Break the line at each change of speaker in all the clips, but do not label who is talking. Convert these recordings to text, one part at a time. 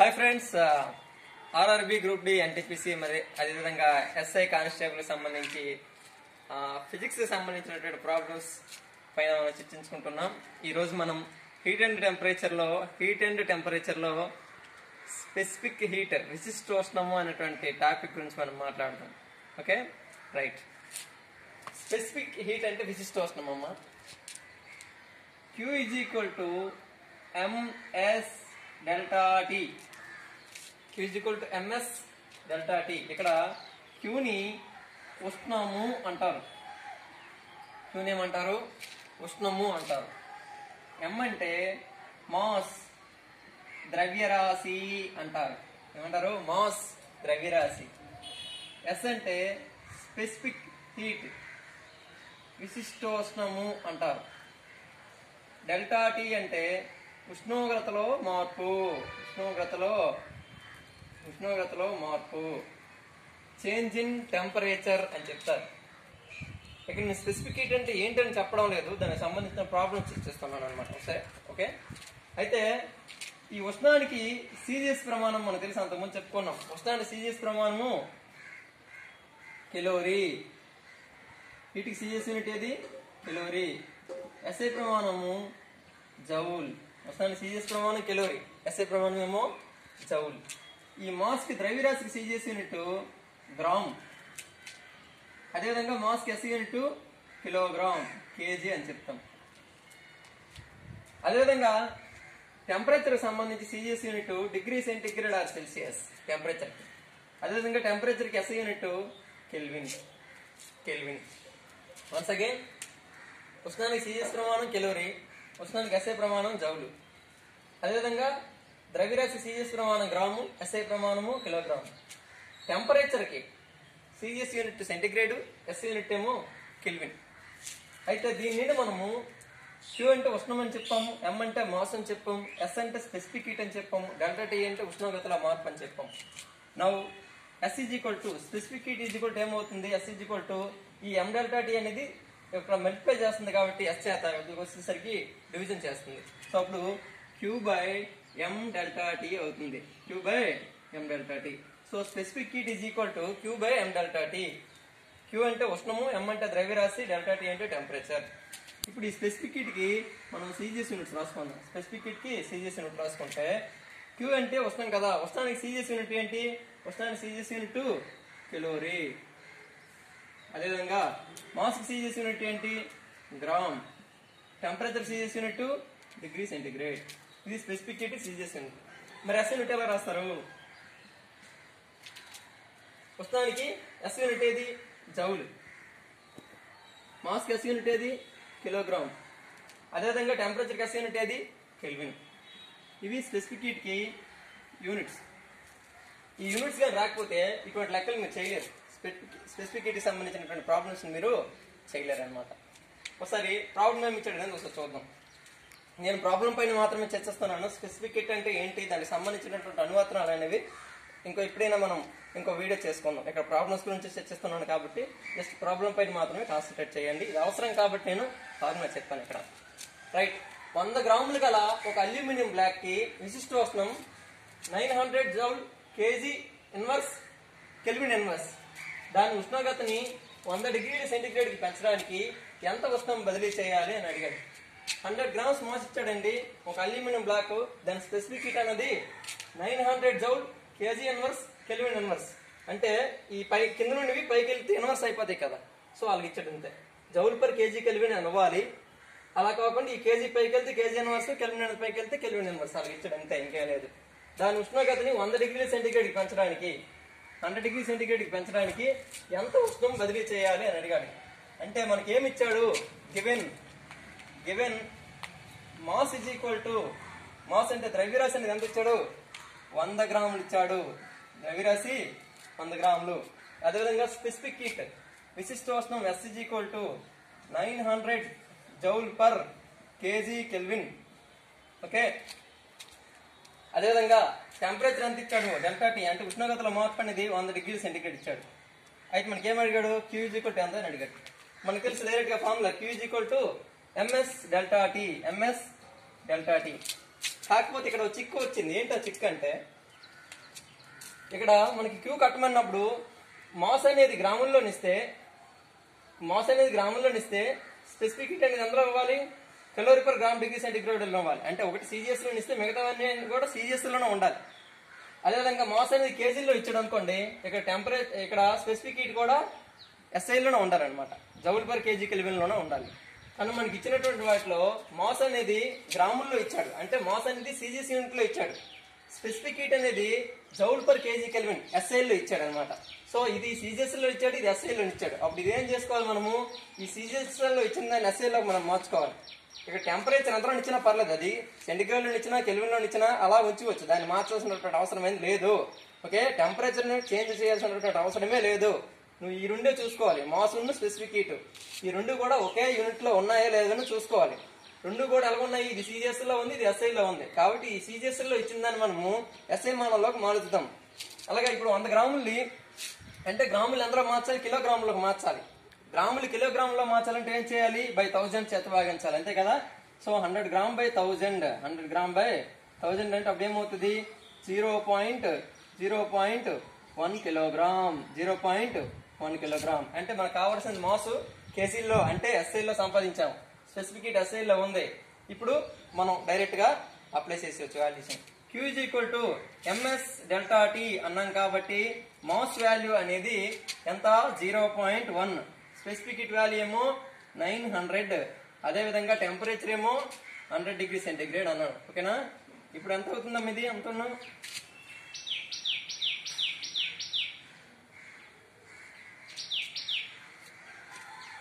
Hi friends RRB group D NTPC మరి అదేవిధంగా SI constable సంబంధించి ఫిజిక్స్ సంబంధించినటువంటి ప్రాబ్లమ్స్ పైన మనం చర్చించుకుంటున్నాం. ఈరోజు మనం హీట్ అండ్ టెంపరేచర్లో హీట్ అండ్ టెంపరేచర్లో స్పెసిఫిక్ హీటర్ విశిష్టోష్ణము అనేటువంటి టాపిక్ గురించి మనం మాట్లాడదాం. ఓకే రైట్ స్పెసిఫిక్ హీట్ అంటే విశిష్టోష్ణం అమ్మ Q is equal to MS delta T Q to MS delta T ఇక్కడ క్యూని ఉష్ణము అంటారు. క్యూని ఏమంటారు? ఉష్ణము అంటారు. ఎం అంటే మాస్ ద్రవ్యరాశి అంటారు. ఏమంటారు? మాస్ ద్రవ్యరాశి. ఎస్ అంటే స్పెసిఫిక్ హీట్ విశిష్టోష్ణము అంటారు. డెల్టా టీ అంటే ఉష్ణోగ్రతలో మార్పు ఉష్ణోగ్రతలో ఉష్ణోగ్రతలో మార్పు. చేంజ్ ఇన్ టెంపరేచర్ అని చెప్తారు. ఇక్కడ నేను స్పెసిఫిక్ హీట్ అంటే ఏంటని చెప్పడం లేదు. దానికి సంబంధించిన ప్రాబ్లమ్స్ ఇచ్చేస్తున్నాను అనమాట సరే ఓకే? అయితే ఈ ఉష్ణానికి సీజియస్ ప్రమాణం మనకు తెలిసి. అంతకుముందు చెప్పుకున్నాం. ఉష్ణానికి సీజియస్ ప్రమాణము కిలోరీ. వీటికి సీజియస్ యూనిట్ ఏది? కిలోరీ. ఎస్ఐ ప్రమాణము జౌల్. ఉష్ణానికి సీజియస్ ప్రమాణం కిలోరీ. ఎస్ఐ ప్రమాణం ఏమో జౌల్. ఈ మాస్కి ద్రవ్యరాశికి సిజిఎస్ యూనిట్ గ్రామ్. అదేవిధంగా మాస్కి ఎస్ యూనిట్ కిలోగ్రామ్ కేజీ అని చెప్తాం. అదేవిధంగా టెంపరేచర్ సంబంధించి CGS unit degree centigrade or Celsius temperature. అదేవిధంగా టెంపరేచర్కి SI unit Kelvin. Kelvin. Once again ఉష్ణానికి CGS ప్రమాణం కెలోరీ ఉష్ణానికి ఎస్ఏ ప్రమాణం జౌలు. అదేవిధంగా ద్రవ్యరాశి సిజిఎస్ ప్రమాణం గ్రాము ఎస్ఐ ప్రమాణము kilogram. టెంపరేచర్కి CGS unit centigrade SI unit ఏమో కెల్విన్. అయితే దీని నుండి మనము క్యూ అంటే ఉష్ణం అని చెప్పాము ఎం అంటే మాస్ అని చెప్పాము ఎస్ అంటే స్పెసిఫిక్ హీట్ అని చెప్పాము డెల్టా టీ అంటే ఉష్ణోగ్రతల మార్పు అని చెప్పాము నవ్వు S is equal to specific heat is equal to ఏమవుతుంది? ఎస్ ఈజ్ ఈక్వల్ టు ఈ ఎం డెల్టా టీ అనేది ఇక్కడ మల్టిప్లై చేస్తుంది కాబట్టి ఎస్ చేత వచ్చేసరికి డివిజన్ చేస్తుంది. సో అప్పుడు Q by M delta T అవుతుంది. Q by M delta T so specific heat is equal to Q by M delta T Q అంటే ఉష్ణము ఎం అంటే ద్రవ్యరాశి డెల్టా టీ అంటే టెంపరేచర్ ఇప్పుడు ఈ స్పెసిఫిక్ హీట్కి మనం సీజియస్ యూనిట్స్ రాసుకుందాం. స్పెసిఫిక్ హీట్కి సీజియస్ యూనిట్ రాసుకుంటే క్యూ అంటే ఉష్ణం కదా. ఉష్ణానికి సీజియస్ యూనిట్ ఏంటి? ఉష్ణానికి సీజియస్ యూనిట్ కిలోరీ. అదేవిధంగా మాస్ సీజియస్ యూనిట్ ఏంటి? Gram. Temperature CGS unit degree centigrade ఇది స్పెసిఫిక్ హీట్ సీజియస్ మరి ఎస్ యూనిట్ ఎలా రాస్తారు. ప్రస్తుతానికి ఎస్ యూనిట్ ఏది జౌల్. మాస్క్ ఎస్ యూనిట్ ఏది కిలోగ్రామ్. అదేవిధంగా టెంపరేచర్కి ఎస్ యూనిట్ ఏది కెల్విన్ ఇవి స్పెసిఫిక్ హీట్కి యూనిట్స్ ఈ యూనిట్స్ కానీ రాకపోతే ఇటువంటి లెక్కలు మీరు చేయలేరు. స్పెసిఫిక్ హీట్కి సంబంధించినటువంటి ప్రాబ్లమ్స్ మీరు చేయలేరు అనమాట ఒకసారి ప్రాబ్లం ఏమి ఇచ్చాడు అనేది ఒకసారి చూద్దాం. నేను ప్రాబ్లం పైన మాత్రమే చర్చిస్తున్నాను. స్పెసిఫిక్ అంటే ఏంటి? దానికి సంబంధించినటువంటి అనువర్తనాలు అనేవి ఇంకో ఎప్పుడైనా మనం ఇంకో వీడియో చేసుకుందాం. ఇక్కడ ప్రాబ్లమ్స్ గురించి చర్చిస్తున్నాను కాబట్టి జస్ట్ ప్రాబ్లం పైన మాత్రమే కాన్సన్ట్రేట్ చేయండి. ఇది అవసరం కాబట్టి నేను ఫార్ములా చెప్పాను ఇక్కడ. రైట్ వంద గ్రాములు గల ఒక అల్యూమినియం బ్లాక్కి విశిష్టోష్ణం nine hundred joule KG inverse Kelvin inverse. దాని ఉష్ణోగ్రతని వంద డిగ్రీల సెంటిగ్రేడ్కి పెంచడానికి ఎంత ఉష్ణం బదిలీ చేయాలి అని అడిగాడు. హండ్రెడ్ గ్రామ్స్ మోస్ ఇచ్చాడండి. ఒక అల్యూమినియం బ్లాక్. దాని స్పెసిఫిక్ హీట్ అనేది nine hundred joule KG inverse Kelvin inverse. అంటే ఈ పై కింద నుండి పైకి వెళ్తే ఎన్వర్స్ అయిపోతాయి కదా. సో వాళ్ళకి ఇచ్చాడు అంతే. జౌల్ పర్ కేజీ కెల్విన్ అవ్వాలి అలా కాకుండా ఈ కేజీ పైకి వెళ్తే కేజీ ఎన్వర్స్ కెల్విన్ పైకి వెళ్తే కెల్విన్ ఎన్వర్స్. వాళ్ళకి ఇచ్చాడు అంతే ఇంకేం లేదు. దాని ఉష్ణోగ్రతని వంద డిగ్రీల సెంటిగ్రేడ్కి పెంచడానికి హండ్రెడ్ డిగ్రీ సెంటిగ్రేడ్కి పెంచడానికి ఎంత ఉష్ణం బదిలీ చేయాలి అని అడిగాడు. అంటే మనకి ఏమి ఇచ్చాడు? Given given mass is equal to mass అంటే ద్రవ్యరాశి అనేది ఎంత ఇచ్చాడు? వంద గ్రాములు ఇచ్చాడు. ద్రవ్యరాశి వంద గ్రాములు. అదేవిధంగా specific heat విశిష్టోష్ణం S is equal to nine hundred joule per KG Kelvin okay అదేవిధంగా టెంపరేచర్ ఎంత ఇచ్చాడు? డెల్టా అంటే ఉష్ణోగ్రతలో మార్పు అనేది వంద డిగ్రీ సెంటిగ్రేడ్ ఇచ్చాడు. అయితే మనకి ఏం అడిగాడు క్యూజ్ ఈక్వల్ టు ఎంత అని అడిగాడు. మనకు తెలుసు డైరెక్ట్గా formula Q is equal to MS delta T MS delta T కాకపోతే ఇక్కడ చిక్కు వచ్చింది. ఏంటో చిక్కు అంటే? ఇక్కడ మనకి క్యూ కట్టమన్నప్పుడు మాస్ అనేది గ్రాముల్లో ఇస్తే మాస్ అనేది గ్రాముల్లో ఇస్తే స్పెసిఫిక్ హీట్ అనేది ఎందులో ఇవ్వాలి. కిలోరీ పర్ గ్రామ్ డిగ్రీ సెంటిగ్రేడ్లో ఇవ్వాలి. అంటే ఒకటి సీజీఎస్లో ఇస్తే మిగతావన్నీ కూడా సీజీఎస్లోనే ఉండాలి. అదేవిధంగా మాస్ అనేది కేజీల్లో ఇచ్చాడు అనుకోండి ఇక్కడ టెంపరేచర్ ఇక్కడ స్పెసిఫిక్ హీట్ కూడా ఎస్ఐలోనే ఉండాలన్నమాట. జౌల్ పర్ కేజీ కెల్విన్లోనే ఉండాలి. కానీ మనకి ఇచ్చినటువంటి వాటిలో మాస్ అనేది గ్రాముల్లో ఇచ్చాడు. అంటే మాస్ అనేది సీజీస్ యూనిట్లో ఇచ్చాడు. స్పెసిఫిక్ హీట్ అనేది జౌల్ పర్ కేజీ కెల్విన్ ఎస్ఐల్లో ఇచ్చాడు అనమాట సో ఇది సీజీఎస్లో ఇచ్చాడు ఇది ఎస్ఐలో ఇచ్చాడు. అప్పుడు ఇది ఏం చేసుకోవాలి మనము? ఈ సీజీఎస్ ఇచ్చిన దాన్ని ఎస్ఐలో మనం మార్చుకోవాలి. ఇక్కడ టెంపరేచర్ ఎంత ఇచ్చినా పర్లేదు. అది సెంటిగ్రేడ్లో ఇచ్చినా కెల్విన్లో ఇచ్చినా అలా ఉంచుకోవచ్చు దాన్ని మార్చాల్సినటువంటి అవసరం ఏం లేదు. ఓకే? టెంపరేచర్ని చేంజ్ చేయాల్సినటువంటి అవసరమే లేదు. నువ్వు ఈ రెండే చూసుకోవాలి. మాస్ స్పెసిఫిక్ హీట్ ఈ రెండు కూడా ఒకే యూనిట్లో ఉన్నాయా లేదని చూసుకోవాలి. రెండు కూడా ఎలా ఉన్నాయి? ఇది సీజిఎస్లో ఉంది ఇది ఎస్ఐ లో ఉంది. కాబట్టి ఈ సీజిఎస్లో ఇచ్చిన దాన్ని మనము ఎస్ఐ మానంలోకి మారుద్దాం. అలాగే ఇప్పుడు వంద గ్రాములు అంటే గ్రాములు ఎందరో మార్చాలి? కిలోగ్రాములకు మార్చాలి. గ్రాములు కిలోగ్రాములో మార్చాలంటే ఏం చేయాలి? బై థౌజండ్ చేత భాగించాలి. అంతే కదా? So hundred gram by thousand. Hundred gram by thousand అంటే అప్పుడు ఏమవుతుంది? Zero point zero point one kilogram. Zero point one kilogram. అంటే మనకు కావాల్సిన మాస్ కేజీల్లో అంటే ఎస్ఐలో సంపాదించాం. స్పెసిఫికేట్ హీట్ ఎస్ఐలో ఉంది. ఇప్పుడు మనం డైరెక్ట్గా apply చేసేవచ్చు valuation Q is equal to MS delta T అన్నాం కాబట్టి మాస్ వాల్యూ అనేది ఎంత? Zero point one specific heat value ఏమో నైన్ హండ్రెడ్ అదే విధంగా టెంపరేచర్ ఏమో హండ్రెడ్ డిగ్రీ సెంటిగ్రేడ్ అన్నాడు ఓకేనా ఇప్పుడు ఎంత అవుతుందమ్మా ఇది? ఎంత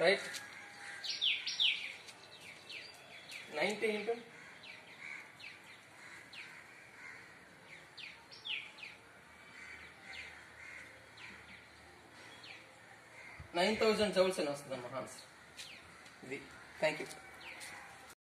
right ninety into nine thousand joules అని వస్తుందమ్మా ఆన్సర్ ఇది. Thank you